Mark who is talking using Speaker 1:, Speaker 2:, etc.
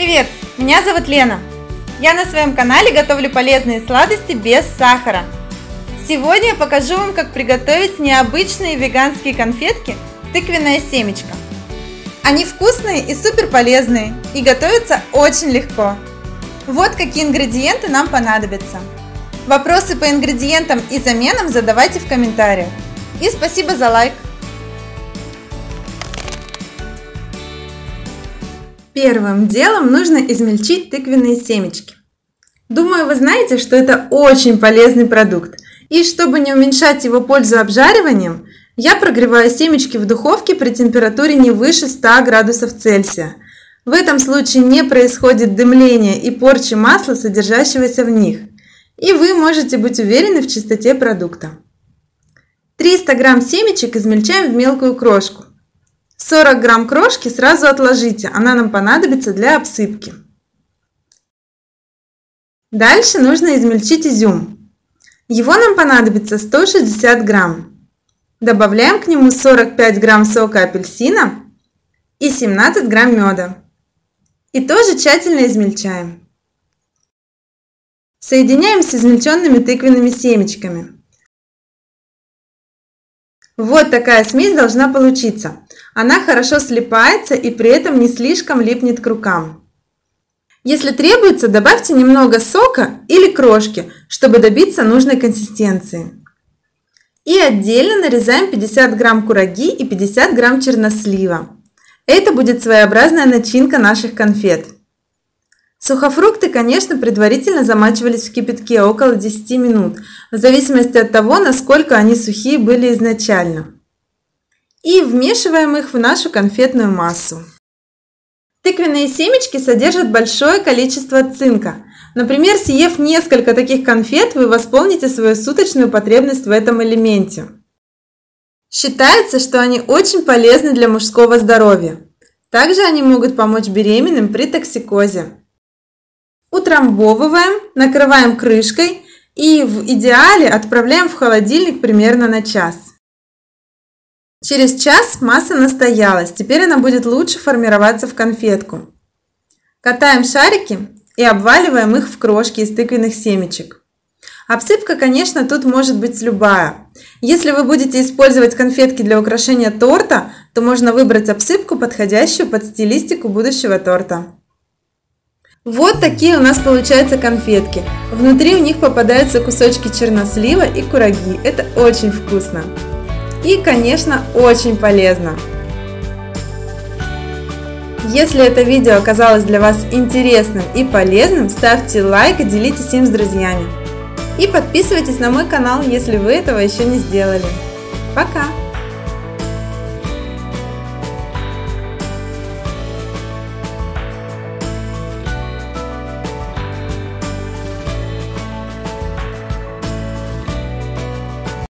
Speaker 1: Привет! Меня зовут Лена. Я на своем канале готовлю полезные сладости без сахара. Сегодня я покажу вам, как приготовить необычные веганские конфетки тыквенная семечко. Они вкусные и супер полезные, и готовятся очень легко. Вот какие ингредиенты нам понадобятся. Вопросы по ингредиентам и заменам задавайте в комментариях. И спасибо за лайк! Первым делом нужно измельчить тыквенные семечки. Думаю, вы знаете, что это очень полезный продукт. И чтобы не уменьшать его пользу обжариванием, я прогреваю семечки в духовке при температуре не выше 100 градусов Цельсия. В этом случае не происходит дымление и порчи масла, содержащегося в них. И вы можете быть уверены в чистоте продукта. 300 грамм семечек измельчаем в мелкую крошку. 40 грамм крошки сразу отложите, она нам понадобится для обсыпки. Дальше нужно измельчить изюм. Его нам понадобится 160 грамм. Добавляем к нему 45 грамм сока апельсина и 17 грамм меда. И тоже тщательно измельчаем. Соединяем с измельченными тыквенными семечками. Вот такая смесь должна получиться. Она хорошо слипается и при этом не слишком липнет к рукам. Если требуется, добавьте немного сока или крошки, чтобы добиться нужной консистенции. И отдельно нарезаем 50 грамм кураги и 50 грамм чернослива. Это будет своеобразная начинка наших конфет. Сухофрукты, конечно, предварительно замачивались в кипятке около 10 минут, в зависимости от того, насколько они сухие были изначально. И вмешиваем их в нашу конфетную массу. Тыквенные семечки содержат большое количество цинка. Например, съев несколько таких конфет, вы восполните свою суточную потребность в этом элементе. Считается, что они очень полезны для мужского здоровья. Также они могут помочь беременным при токсикозе утрамбовываем, накрываем крышкой и в идеале отправляем в холодильник примерно на час. Через час масса настоялась, теперь она будет лучше формироваться в конфетку. Катаем шарики и обваливаем их в крошки из тыквенных семечек. Обсыпка, конечно, тут может быть любая. Если вы будете использовать конфетки для украшения торта, то можно выбрать обсыпку, подходящую под стилистику будущего торта. Вот такие у нас получаются конфетки. Внутри у них попадаются кусочки чернослива и кураги. Это очень вкусно. И, конечно, очень полезно. Если это видео оказалось для вас интересным и полезным, ставьте лайк и делитесь им с друзьями. И подписывайтесь на мой канал, если вы этого еще не сделали. Пока!